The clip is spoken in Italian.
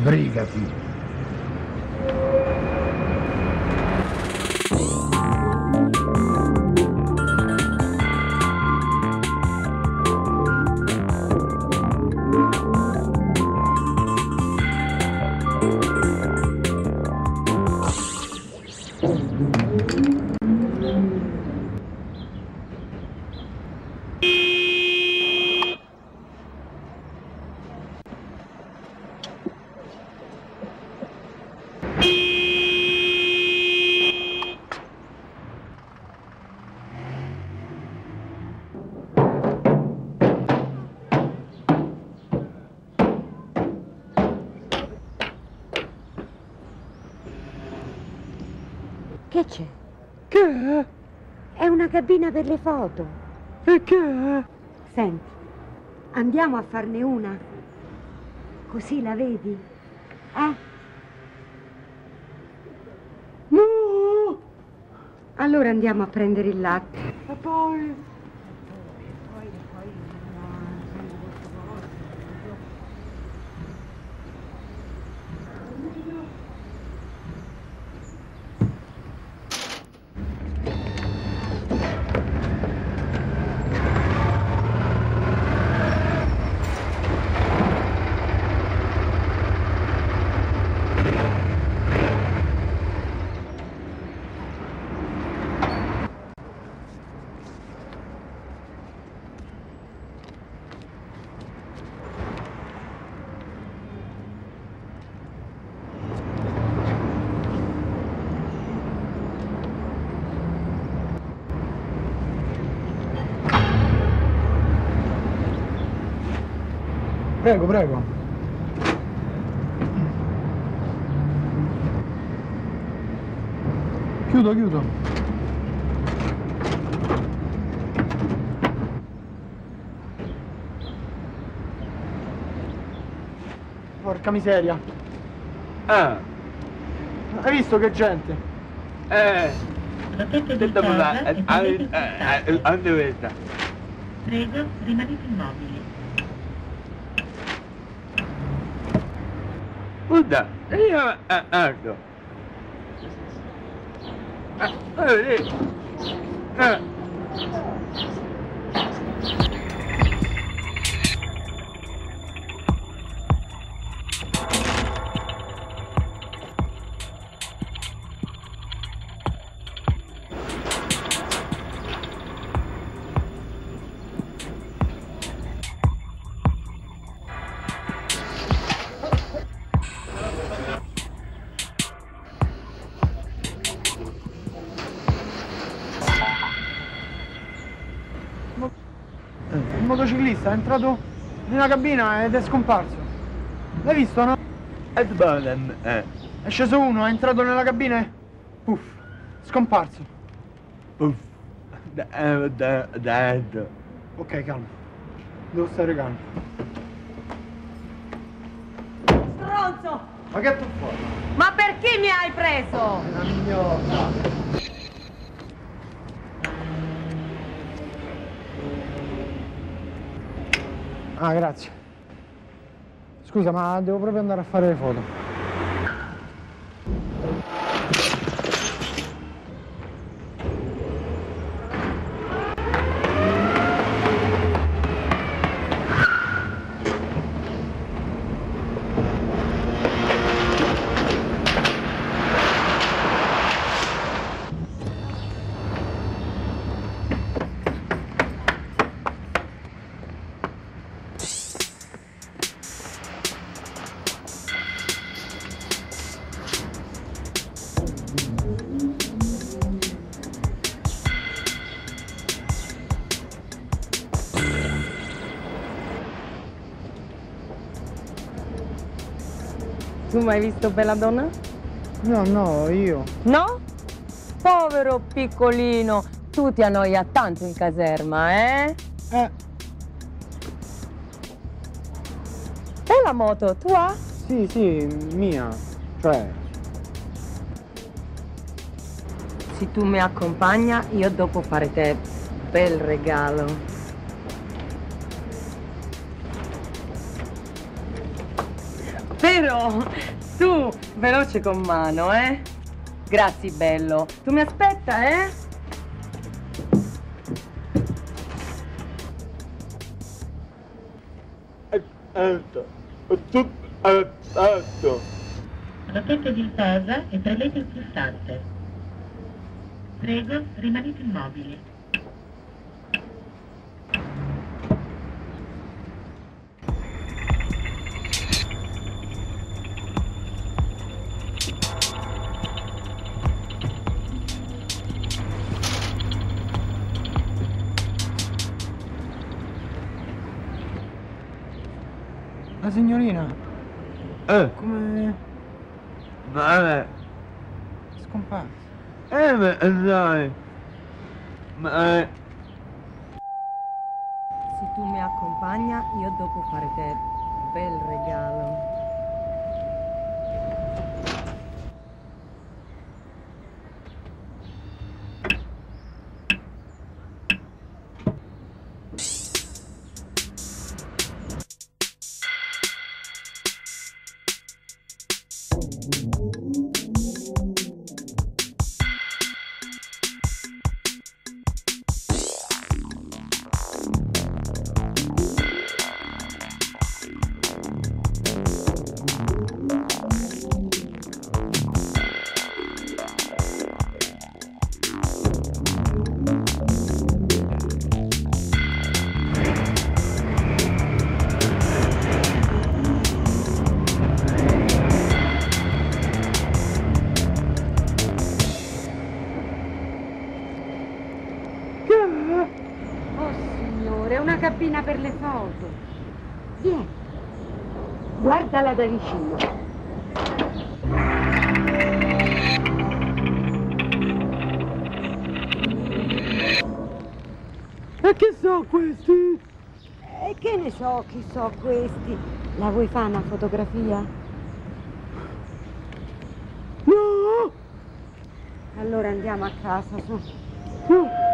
бригады. Che c'è? Che è? È una cabina per le foto. E che è? Senti, andiamo a farne una. Così la vedi? Eh? No! Allora andiamo a prendere il latte. E poi? Prego, prego. Chiudo, chiudo. Porca miseria. Ah, Hai visto che gente? eh, di detto terra ma, è eh, eh, eh? Prego, rimanete immobili. Guarda, io, eh, ecco. Eh, eh, motociclista è entrato in una cabina ed è scomparso. L'hai visto, no? E buono, eh. È sceso uno, è entrato nella cabina e... Puff, scomparso. Uff. Da, eh, da, Ok, calmo. Devo stare calmo. Stronzo! Ma che tu fuori? Ma perché mi hai preso? Una mignota. Ah, grazie. Scusa, ma devo proprio andare a fare le foto. Mai visto bella donna? No, no, io. No? Povero piccolino, tu ti annoia tanto in caserma, eh? Eh, E la moto, tua? sì, sì, mia. Cioè, Se tu mi accompagna, io dopo fare te bel regalo. Vero? Tu, veloce con mano, eh? Grazie, bello. Tu mi aspetta, eh? Aspetta. Tu aspetta. Battete di pausa e premete il pulsante. Prego, rimanete immobili. La signorina, Eh, come ma è scomparsa? eh, ma dai. Ma eh, Se tu mi accompagna, io dopo fare te bel regalo. Cabina per le foto. Vieni. Guardala da vicino. E che so questi? E che ne so chi so questi? La vuoi fare una fotografia? No! Allora andiamo a casa, su. Su.